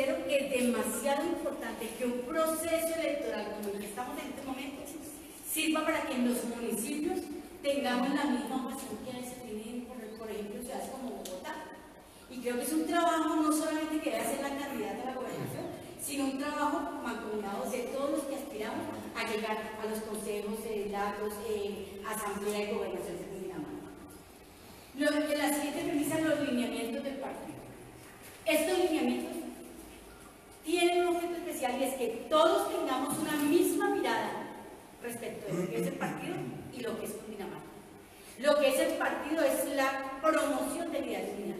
considero que es demasiado importante que un proceso electoral como el que estamos en este momento sirva para que en los municipios tengamos la misma pasión que se tiene, por, ejemplo, ciudades como Bogotá. Y creo que es un trabajo no solamente que debe hacer la candidata a la gobernación, sino un trabajo mancomunado de todos los que aspiramos a llegar a los consejos, de datos, eh, asamblea y gobernación de Cundinamarca. la siguiente premisa los lineamientos del partido. Estos lineamientos tienen un objeto especial y es que todos tengamos una misma mirada respecto de lo que es el partido y lo que es Cundinamarca. Lo que es el partido es la promoción de vida dignidad.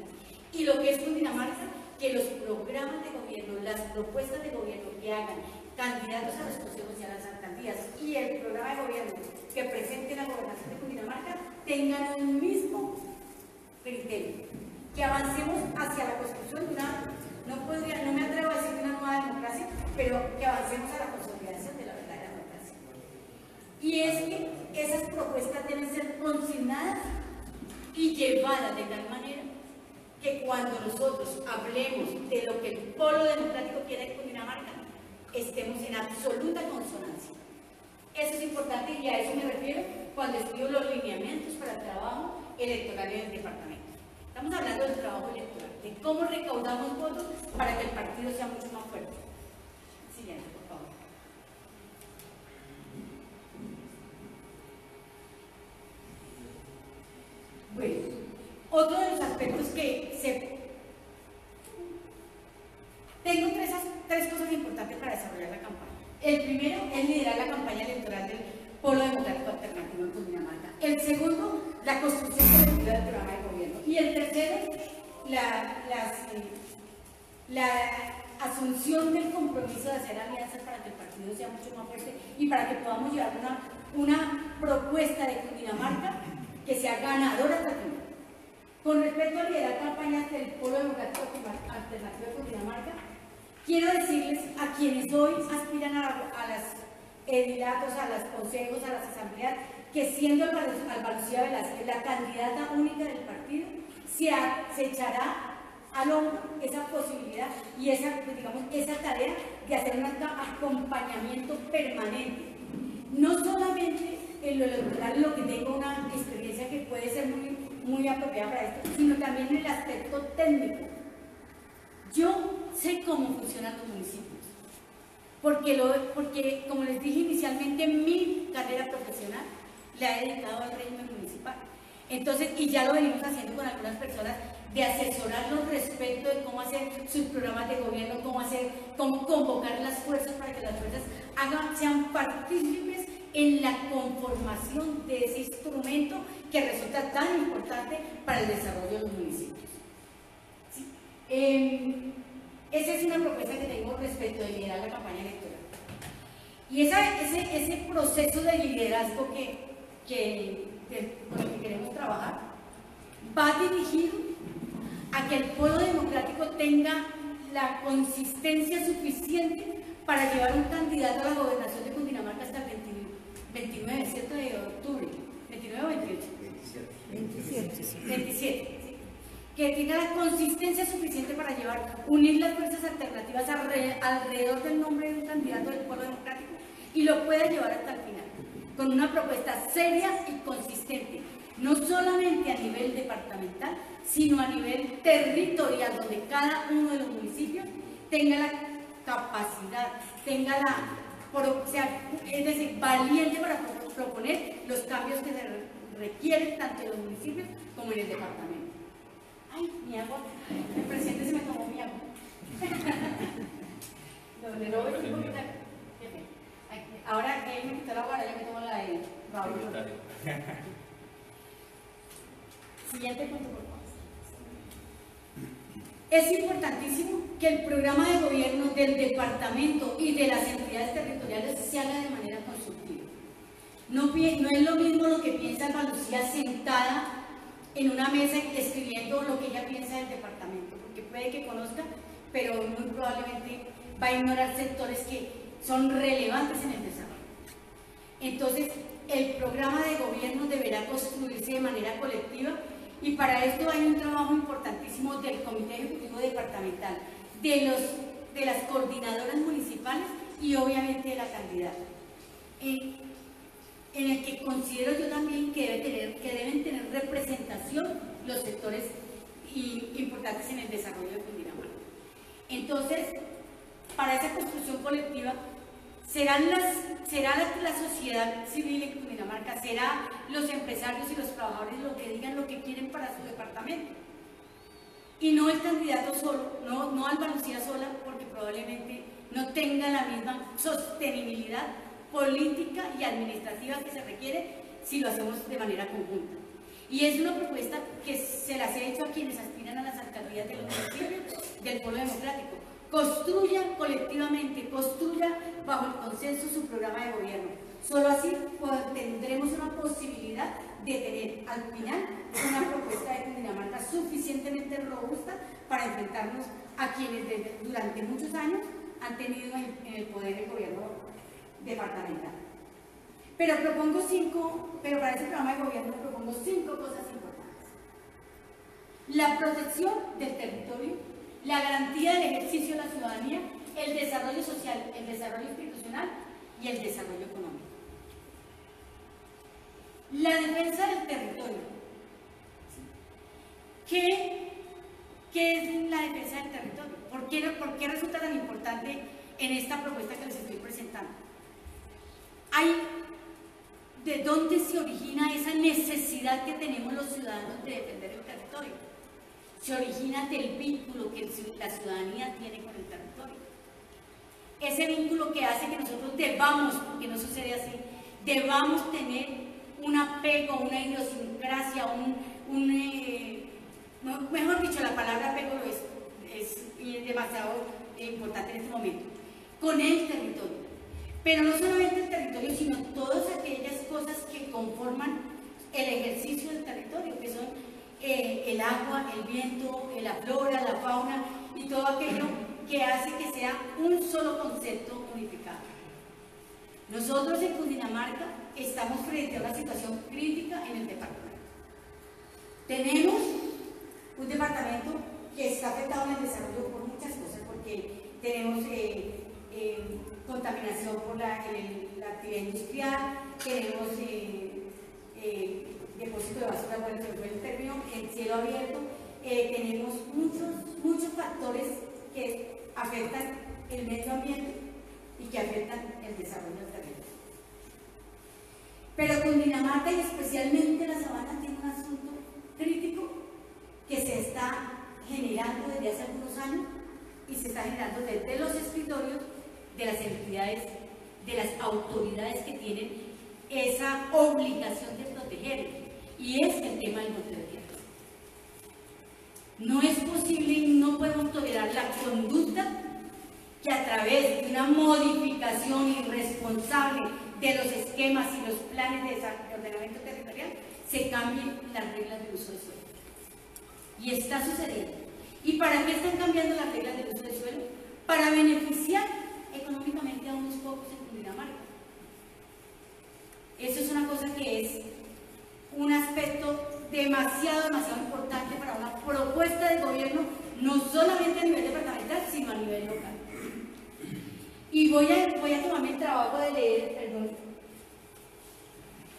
Y lo que es Cundinamarca, que los programas de gobierno, las propuestas de gobierno que hagan candidatos a los consejos y a las alcaldías y el programa de gobierno que presente la gobernación de Cundinamarca tengan un mismo criterio. Que avancemos hacia la construcción de una, no, podría, no me atrevo a decir una nueva democracia, pero que avancemos a la consolidación de la verdadera democracia. Y es que esas propuestas deben ser consignadas y llevadas de tal manera que cuando nosotros hablemos de lo que el polo democrático quiere en Cundinamarca, estemos en absoluta consonancia. Eso es importante y a eso me refiero cuando escribo los lineamientos para el trabajo electoral en el departamento. Estamos hablando del trabajo electoral, de cómo recaudamos votos para que el partido sea mucho más fuerte. Siguiente, por favor. Bueno, otro de los aspectos que se... Tengo tres, tres cosas importantes para desarrollar la campaña. El primero es liderar la campaña electoral del Polo Democrático Alternativo en Cundinamarca. El segundo, la construcción colectiva del programa de gobierno. Y el tercero, la, eh, la asunción del compromiso de hacer alianzas para que el partido sea mucho más fuerte y para que podamos llevar una, una propuesta de Cundinamarca que sea ganadora hasta Con respecto a liderar campañas del Polo Democrático Alternativo de Cundinamarca, quiero decirles a quienes hoy aspiran a, a las edilatos, a los consejos, a las asambleas, que siendo Albalucía Velázquez la candidata única del partido, se, se echará al hombro esa posibilidad y esa, digamos, esa tarea de hacer un acompañamiento permanente. No solamente en lo electoral, lo que tengo una experiencia que puede ser muy, muy apropiada para esto, sino también en el aspecto técnico. Yo sé cómo funcionan los municipios, porque, lo, porque como les dije inicialmente, mi carrera profesional la he dedicado al régimen municipal. Entonces, y ya lo venimos haciendo con algunas personas, de asesorarlos respecto de cómo hacer sus programas de gobierno, cómo hacer, cómo convocar las fuerzas para que las fuerzas sean partícipes en la conformación de ese instrumento que resulta tan importante para el desarrollo de los municipios. Em, esa es una propuesta que tengo respecto de liderar la campaña electoral. Y ese, ese proceso de liderazgo que, que, con el que queremos trabajar va dirigido a que el pueblo democrático tenga la consistencia suficiente para llevar un candidato a la gobernación de Cundinamarca hasta el 29, ¿cierto? De octubre. ¿29 o 28? 27. 27. 27 que tenga la consistencia suficiente para llevar, unir las fuerzas alternativas alrededor del nombre de un candidato del pueblo democrático y lo pueda llevar hasta el final con una propuesta seria y consistente, no solamente a nivel departamental, sino a nivel territorial, donde cada uno de los municipios tenga la capacidad, tenga la, o sea, es decir, valiente para proponer los cambios que se requieren tanto en los municipios como en el departamento. Ay, mi agua, el presidente se me tomó mi agua. Ahora que me quitó la guarda, yo me tomo la de Raúl. Siguiente punto, por favor. Es importantísimo que el programa de gobierno del departamento y de las entidades territoriales se haga de manera constructiva. No, es lo mismo lo que piensa Lucía sentada en una mesa escribiendo lo que ella piensa del departamento, porque puede que conozca, pero muy probablemente va a ignorar sectores que son relevantes en el desarrollo. Entonces, el programa de gobierno deberá construirse de manera colectiva y para esto hay un trabajo importantísimo del Comité Ejecutivo Departamental, de los de las coordinadoras municipales y obviamente de la candidata. En, en el que considero yo también que, debe tener, que deben tener representación los sectores importantes en el desarrollo de Cundinamarca. Entonces, para esa construcción colectiva, serán las, será la, sociedad civil en Cundinamarca, será los empresarios y los trabajadores lo que digan lo que quieren para su departamento. Y no el candidato solo, no, no Alba sola, porque probablemente no tenga la misma sostenibilidad política y administrativa que se requiere si lo hacemos de manera conjunta. Y es una propuesta que se las he hecho a quienes aspiran a las alcaldías del municipio del pueblo democrático. Construya colectivamente, construya bajo el consenso su programa de gobierno. Solo así tendremos una posibilidad de tener al final una propuesta de Cundinamarca suficientemente robusta para enfrentarnos a quienes durante muchos años han tenido en, el poder el gobierno departamental. Pero propongo cinco, pero para ese programa de gobierno propongo cinco cosas importantes. La protección del territorio, la garantía del ejercicio de la ciudadanía, el desarrollo social, el desarrollo institucional y el desarrollo económico. La defensa del territorio. ¿Qué, ¿Qué, es la defensa del territorio? ¿Por qué, ¿Por qué resulta tan importante en esta propuesta que les estoy presentando? Hay de dónde se origina esa necesidad que tenemos los ciudadanos de defender el territorio. Se origina del vínculo que la ciudadanía tiene con el territorio. Ese vínculo que hace que nosotros debamos, porque no sucede así, debamos tener un apego, una idiosincrasia, un, eh, mejor dicho, la palabra apego es, es demasiado importante en este momento, con el territorio. Pero no solamente el territorio, sino todas aquellas cosas que conforman el ejercicio del territorio, que son el agua, el viento, la flora, la fauna y todo aquello que hace que sea un solo concepto unificado. Nosotros en Cundinamarca estamos frente a una situación crítica en el departamento. Tenemos un departamento que está afectado en el desarrollo por muchas cosas, porque tenemos eh, eh, contaminación por la, actividad industrial, tenemos eh, depósito de basura, bueno, se el término, en cielo abierto, eh, tenemos muchos, muchos factores que afectan el medio ambiente y que afectan el desarrollo del territorio. Pero con Dinamarca y especialmente la sabana tiene un asunto crítico que se está generando desde hace algunos años y se está generando desde los escritorios de las entidades, de las autoridades que tienen esa obligación de proteger, y es el tema del tierra. No es posible y no podemos tolerar la conducta que a través de una modificación irresponsable de los esquemas y los planes de ordenamiento territorial se cambien las reglas de uso del suelo. Y está sucediendo. ¿Y para qué están cambiando las reglas de uso del suelo? Para beneficiar económicamente a unos pocos en Cundinamarca. Eso es una cosa que es un aspecto demasiado, demasiado importante para una propuesta de gobierno, no solamente a nivel departamental, sino a nivel local. Y voy a, voy a tomarme el trabajo de leer, perdón,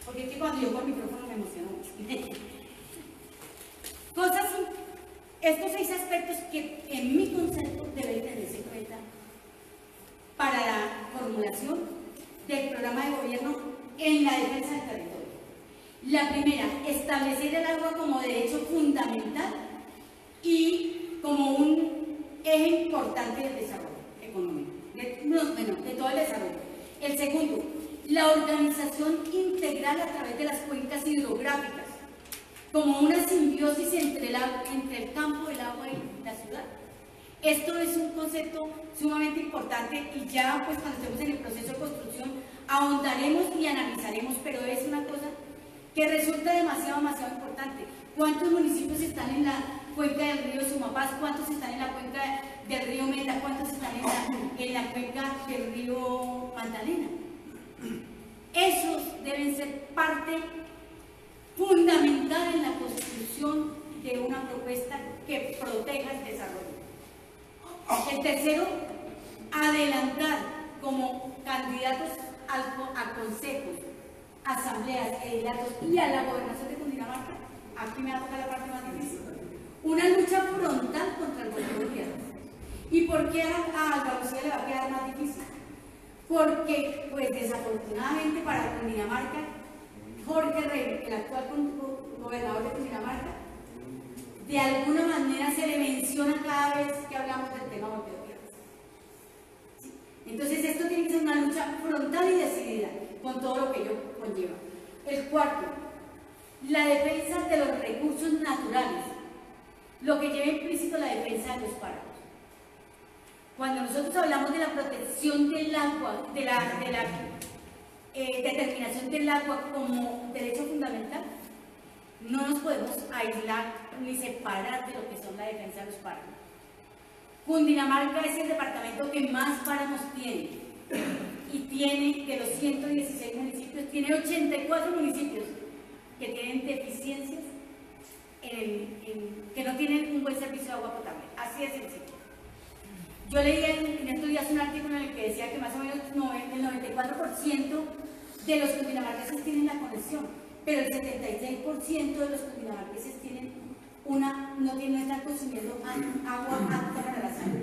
porque es que cuando yo por micrófono me emociono mucho. Cosas, estos seis aspectos que en mi concepto deben tenerse en cuenta para la formulación del programa de gobierno en la defensa del. La primera, establecer el agua como derecho fundamental y como un eje importante del desarrollo económico, de, bueno, de todo el desarrollo. El segundo, la organización integral a través de las cuencas hidrográficas, como una simbiosis entre el, campo, el agua y la ciudad. Esto es un concepto sumamente importante y ya pues cuando estemos en el proceso de construcción ahondaremos y analizaremos, pero es una cosa que resulta demasiado, demasiado importante. ¿Cuántos municipios están en la cuenca del río Sumapaz? ¿Cuántos están en la cuenca del río Meta? ¿Cuántos están en la, en la cuenca del río Magdalena? Esos deben ser parte fundamental en la construcción de una propuesta que proteja el desarrollo. El tercero, adelantar como candidatos a consejos, asambleas, edilarios y a la gobernación de Cundinamarca, aquí me va a tocar la parte más difícil, una lucha frontal contra el gobierno. ¿Y por qué a Álvaro le va a quedar más difícil? Porque, pues desafortunadamente para Cundinamarca, Jorge Rey, el actual gobernador de Cundinamarca, de alguna manera se le menciona cada vez que hablamos del tema de Entonces esto tiene que ser una lucha frontal y decidida con todo lo que ello conlleva. El cuarto, la defensa de los recursos naturales, lo que lleva implícito la defensa de los páramos. Cuando nosotros hablamos de la protección del agua, de la, de la eh, determinación del agua como derecho fundamental, no nos podemos aislar ni separar de lo que son la defensa de los páramos. Cundinamarca es el departamento que más páramos tiene y tiene, de los 116 municipios, tiene 84 municipios que tienen deficiencias, que no tienen un buen servicio de agua potable. Así es sencillo. Yo leí en, estos días un artículo en el que decía que más o menos el 94% de los cundinamarqueses tienen la conexión, pero el 76% de los cundinamarqueses tienen una, no tienen, estar consumiendo agua apta para la salud.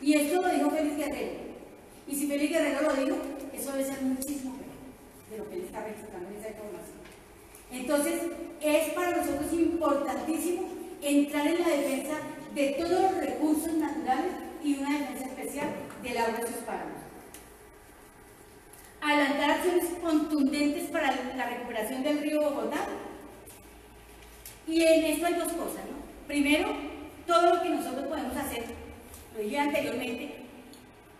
Y esto lo dijo Félix Guerrero. Y si Félix Guerrero lo dijo, eso debe ser muchísimo de lo que él está registrando en esa información. Entonces, es para nosotros importantísimo entrar en la defensa de todos los recursos naturales y una defensa especial del agua de sus páramos adelantar acciones contundentes para la recuperación del río Bogotá. Y en esto hay dos cosas, ¿no? Primero, todo lo que nosotros podemos hacer, lo dije anteriormente,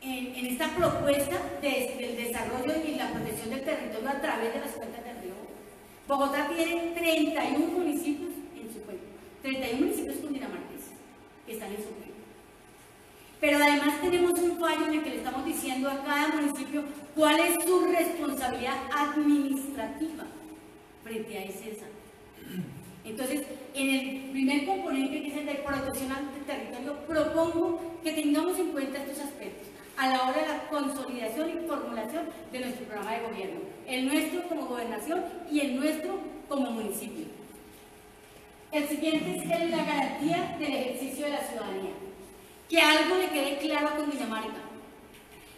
en, esta propuesta del desarrollo y la protección del territorio a través de las cuentas del río. Bogotá tiene 31 municipios en su cuenca, 31 municipios cundinamarqueses que están en su cuenca. Pero además tenemos un fallo en el que le estamos diciendo a cada municipio cuál es su responsabilidad administrativa frente a ese Entonces, en el primer componente, que es el de protección del territorio, propongo que tengamos en cuenta estos aspectos a la hora de la consolidación y formulación de nuestro programa de gobierno, el nuestro como gobernación y el nuestro como municipio. El siguiente es la garantía del ejercicio de la ciudadanía que algo le quede claro a Cundinamarca.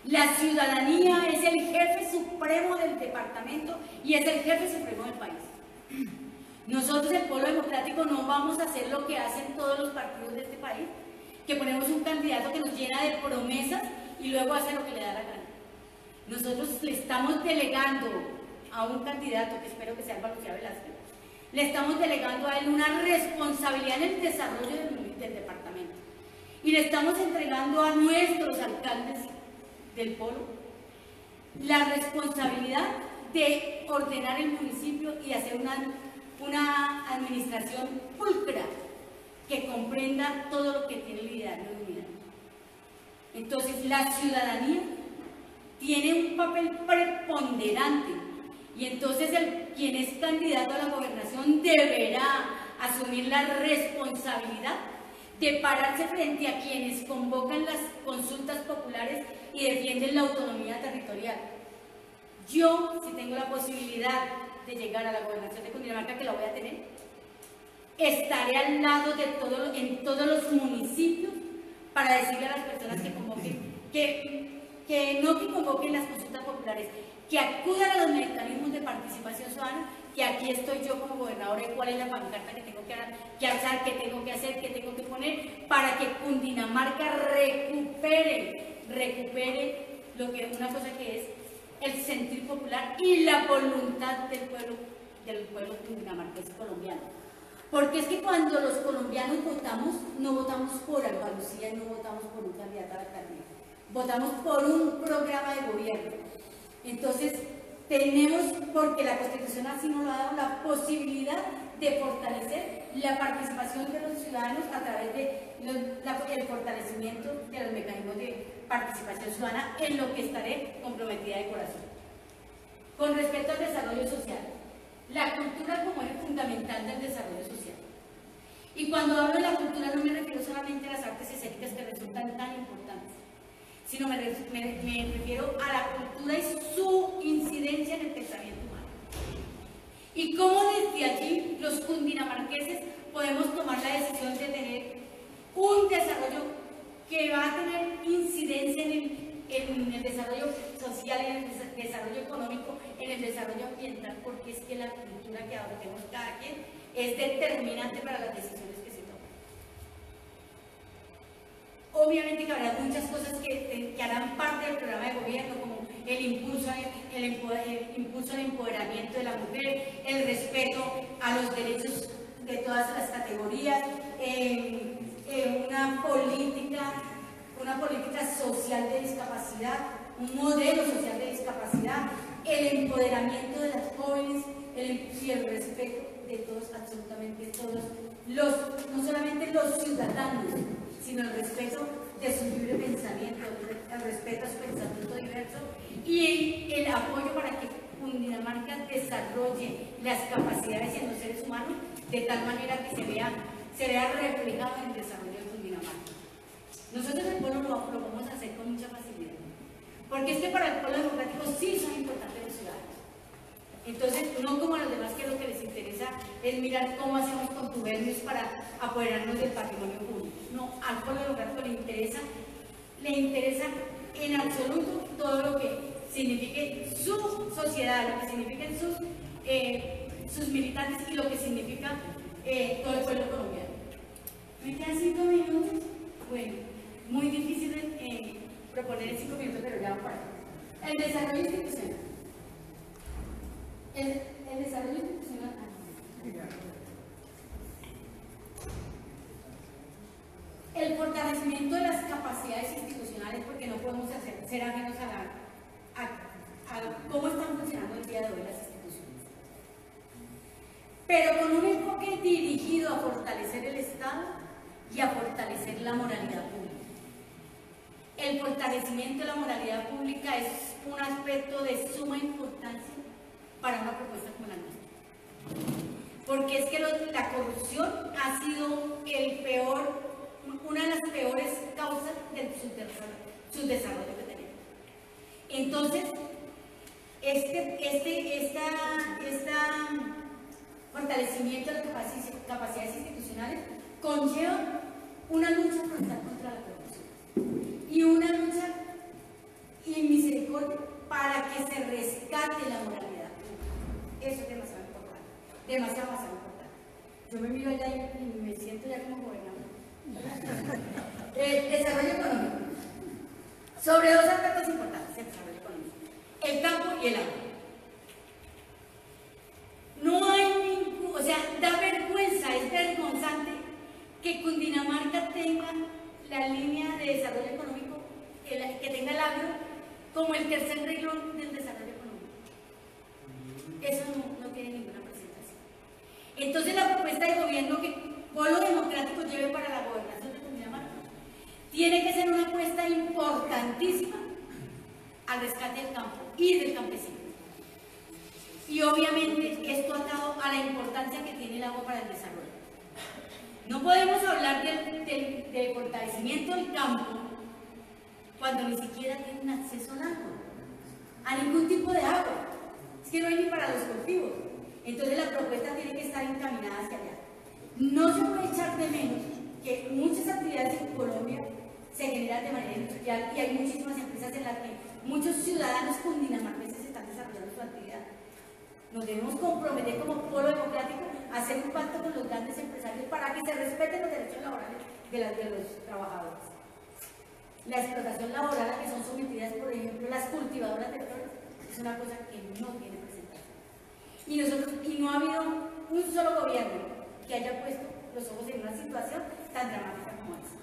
La ciudadanía es el jefe supremo del departamento y es el jefe supremo del país. Nosotros, el pueblo democrático, no vamos a hacer lo que hacen todos los partidos de este país, que ponemos un candidato que nos llena de promesas y luego hace lo que le da la gana. Nosotros le estamos delegando a un candidato, que espero que sea Álvaro Velázquez, le estamos delegando a él una responsabilidad en el desarrollo del departamento. Y le estamos entregando a nuestros alcaldes del polo la responsabilidad de ordenar el municipio y hacer una, una administración pulcra que comprenda todo lo que tiene el liderazgo de unidad. Entonces, la ciudadanía tiene un papel preponderante y entonces el, quien es candidato a la gobernación deberá asumir la responsabilidad de pararse frente a quienes convocan las consultas populares y defienden la autonomía territorial. Yo, si tengo la posibilidad de llegar a la gobernación de Cundinamarca, que la voy a tener, estaré al lado de todo, en todos los municipios para decirle a las personas que convoquen, que, no que convoquen las consultas populares, que acudan a los mecanismos de participación ciudadana que aquí estoy yo como gobernadora y cuál es la pancarta que tengo que, que alzar, que tengo que hacer, que tengo que poner para que Cundinamarca recupere, recupere lo que una cosa que es el sentir popular y la voluntad del pueblo, del pueblo cundinamarqués colombiano. Porque es que cuando los colombianos votamos, no votamos por Andalucía y no votamos por un candidato a la alcaldía, votamos por un programa de gobierno. Entonces, tenemos, porque la Constitución así nos ha dado la posibilidad de fortalecer la participación de los ciudadanos a través del fortalecimiento de los mecanismos de participación ciudadana en lo que estaré comprometida de corazón. Con respecto al desarrollo social, la cultura como es fundamental del desarrollo social. Y cuando hablo de la cultura no me refiero solamente a las artes escénicas que resultan tan importantes, sino me, refiero a la cultura y su incidencia en el pensamiento humano. Y cómo desde allí los cundinamarqueses podemos tomar la decisión de tener un desarrollo que va a tener incidencia en el, desarrollo social, en el desarrollo económico, en el desarrollo ambiental, porque es que la cultura que adoptemos cada quien es determinante para las decisiones que se toman. Obviamente que habrá muchas cosas que, harán parte del programa de gobierno, como el impulso, el, impulso al empoderamiento de la mujer, el respeto a los derechos de todas las categorías, una política, una política social de discapacidad, un modelo social de discapacidad, el empoderamiento de las jóvenes el, y el respeto de todos, absolutamente todos, no solamente los ciudadanos, sino el respeto de su libre pensamiento, el respeto a su pensamiento diverso y el apoyo para que Cundinamarca desarrolle las capacidades en los seres humanos de tal manera que se vea, se vea reflejado en el desarrollo de Cundinamarca. Nosotros el pueblo lo, lo vamos a hacer con mucha facilidad, porque es que para el pueblo democrático sí son importantes los ciudadanos. Entonces, no como a los demás que lo que les interesa es mirar cómo hacemos contubernios para apoderarnos del patrimonio público. No, al pueblo democrático le interesa, le interesa en absoluto todo lo que signifique su sociedad, lo que signifiquen sus eh, sus militantes y lo que significa eh, todo el pueblo colombiano. ¿Me quedan cinco minutos? Bueno, muy difícil proponer en cinco minutos, pero ya para. El desarrollo institucional. El, desarrollo institucional. El fortalecimiento de las capacidades institucionales, porque no podemos hacer, ser ajenos a, la, a, cómo están funcionando el día de hoy las pero con un enfoque dirigido a fortalecer el Estado y a fortalecer la moralidad pública. El fortalecimiento de la moralidad pública es un aspecto de suma importancia para una propuesta como la nuestra. Porque es que la corrupción ha sido una de las peores causas del subdesarrollo que tenemos. Entonces, este, este, esta, esta fortalecimiento de las capacidades institucionales conlleva una lucha frontal contra la corrupción y una lucha y misericordia para que se rescate la moralidad Eso es demasiado importante, demasiado, demasiado importante. Yo me miro allá y me siento ya como gobernador. el desarrollo económico. Sobre dos aspectos importantes el desarrollo económico. El campo y el agua. No hay ningún, o sea, da vergüenza, es vergonzante que Cundinamarca tenga la línea de desarrollo económico, que tenga el agro como el tercer renglón del desarrollo económico. Eso no, tiene ninguna presentación. Entonces la propuesta de gobierno que Polo Democrático lleve para la gobernación de Cundinamarca tiene que ser una apuesta importantísima al rescate del campo y del campesino. Y obviamente esto atado a la importancia que tiene el agua para el desarrollo. No podemos hablar del, fortalecimiento del campo cuando ni siquiera tienen acceso al agua, a ningún tipo de agua. Es que no hay ni para los cultivos. Entonces la propuesta tiene que estar encaminada hacia allá. No se puede echar de menos que muchas actividades en Colombia se generan de manera industrial y hay muchísimas empresas en las que muchos ciudadanos cundinamarqueses están desarrollando su actividad nos debemos comprometer como pueblo democrático a hacer un pacto con los grandes empresarios para que se respeten los derechos laborales de, los trabajadores. La explotación laboral a que son sometidas, por ejemplo, las cultivadoras de flores, es una cosa que no tiene presentación. Y, nosotros, y no ha habido un solo gobierno que haya puesto los ojos en una situación tan dramática como esa.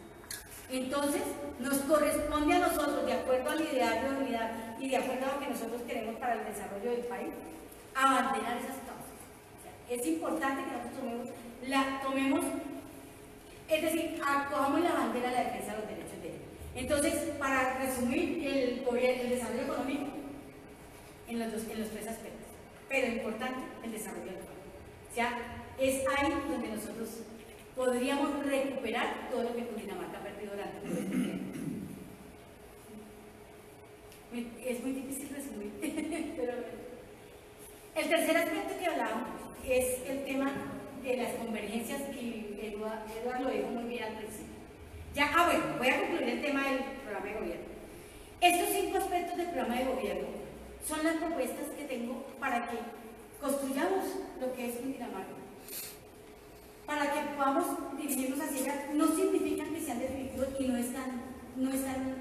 Entonces, nos corresponde a nosotros, de acuerdo al ideario de unidad y de acuerdo a lo que nosotros queremos para el desarrollo del país, abanderar esas causas. es importante que nosotros tomemos, la, tomemos, es decir, acogamos la bandera de la defensa de los derechos de él. Entonces, para resumir el, el desarrollo económico en los, en los tres aspectos, pero importante el desarrollo económico. O es ahí donde nosotros podríamos recuperar todo lo que Cundinamarca ha perdido durante este tiempo. es muy difícil resumir, el tercer aspecto que hablamos es el tema de las convergencias y Eduardo, lo dijo muy bien al principio. Ya, ah, bueno, voy a concluir el tema del programa de gobierno. Estos cinco aspectos del programa de gobierno son las propuestas que tengo para que construyamos lo que es Cundinamarca. Para que podamos dirigirnos hacia allá, no significa que sean definitivos y no están, no están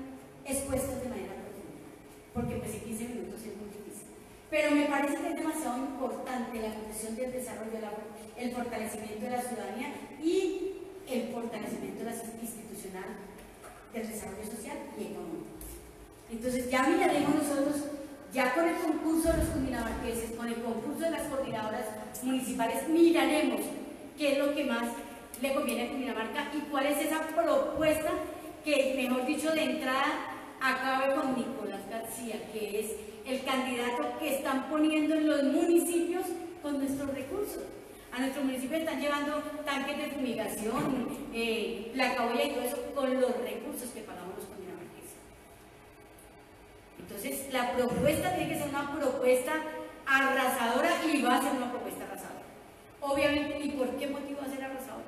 expuestos de manera profunda, porque pues en 15 minutos es muy. Pero me parece que es demasiado importante la condición del desarrollo, el fortalecimiento de la ciudadanía y el fortalecimiento institucional del desarrollo social y económico. Entonces ya miraremos nosotros, ya con el concurso de los cundinamarqueses, con el concurso de las coordinadoras municipales, miraremos qué es lo que más le conviene a Cundinamarca y cuál es esa propuesta que, mejor dicho, de entrada acabe con Nicolás García, que es el candidato que están poniendo en los municipios con nuestros recursos. A nuestro municipio están llevando tanques de fumigación, eh, la caboya y todo eso con los recursos que pagamos los cundinamarqueses. Entonces, la propuesta tiene que ser una propuesta arrasadora y va a ser una propuesta arrasadora. Obviamente, ¿y por qué motivo va a ser arrasadora?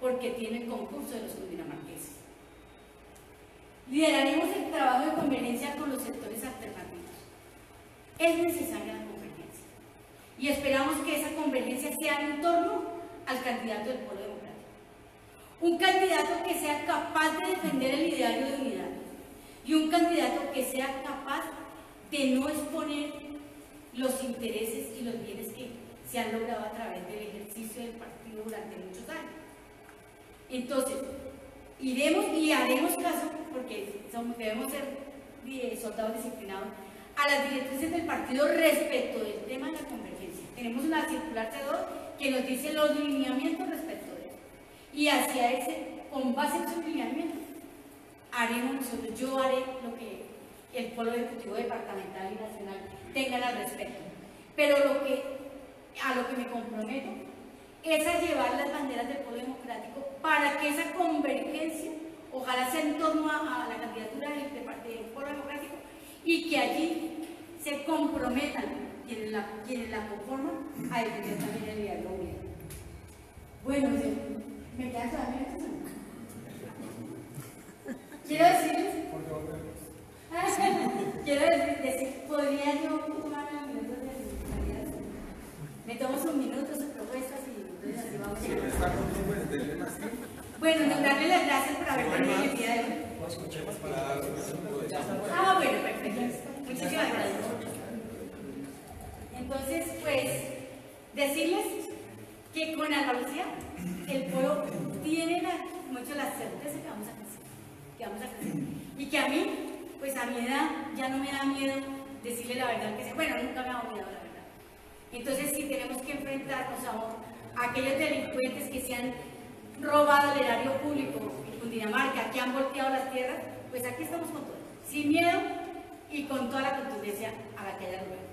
Porque tiene el concurso de los cundinamarqueses. Lideraremos el trabajo de conveniencia con los sectores alternativos. Es necesaria la convergencia. Y esperamos que esa convergencia sea en torno al candidato del pueblo democrático. Un candidato que sea capaz de defender el ideario de unidad. Y un candidato que sea capaz de no exponer los intereses y los bienes que se han logrado a través del ejercicio del partido durante muchos años. Entonces, iremos y haremos caso, porque debemos ser eh, soldados disciplinados, a las directrices del partido respecto del tema de la convergencia. Tenemos una circular C2 que nos dice los lineamientos respecto de eso. Y hacia ese, con base en esos lineamientos, haremos nosotros, yo haré lo que el pueblo ejecutivo departamental y nacional tengan al respecto. Pero lo que, a lo que me comprometo es a llevar las banderas del pueblo democrático para que esa convergencia, ojalá sea en torno a, la candidatura del, del pueblo democrático y que allí se comprometan quienes la, quienes la conforman a defender también el diálogo gobierno. Bueno, me quedan todavía Quiero decirles. Quiero decir, podría yo tomar minutos de Me tomo sus minutos, sus propuestas y bueno, darle las gracias por haber venido el día de hoy. Ah, bueno, perfecto. Muchísimas gracias. Entonces, pues, decirles que con Andalucía el pueblo tiene mucho la certeza que vamos a crecer, que vamos a crecer. Y que a mí, pues a mi edad, ya no me da miedo decirle la verdad que sea. Bueno, nunca me ha dado miedo la verdad. Entonces, si tenemos que enfrentarnos a aquellos delincuentes que se han robado el erario público en Cundinamarca, que han volteado las tierras, pues aquí estamos con todo, sin miedo y con toda la contundencia a la que haya lugar.